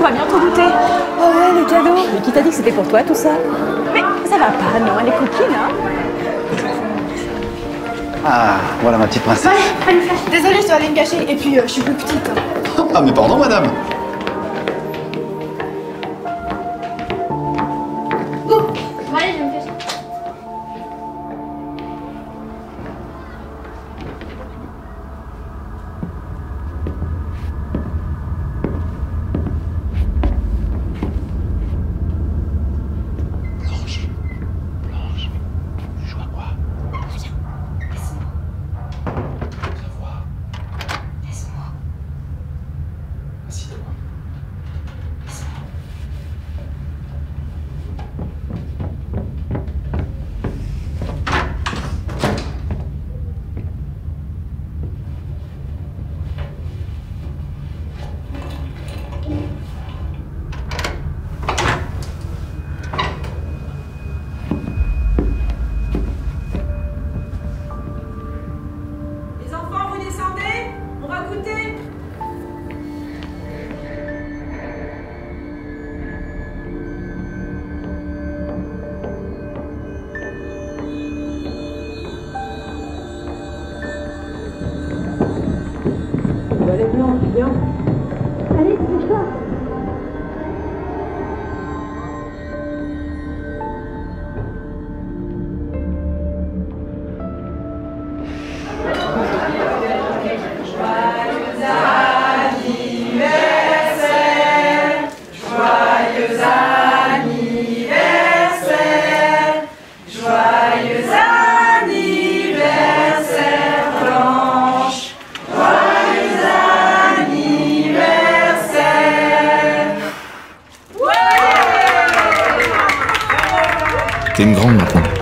on va bientôt goûter. Oh ouais, les cadeaux. Mais qui t'a dit que c'était pour toi tout ça Mais ça va pas, non, elle est copine, hein Ah, voilà ma petite princesse. Désolée, je dois aller me cacher. Et puis, euh, je suis plus petite. hein. Ah, mais pardon, madame. Allez, viens. dem Grauen machen.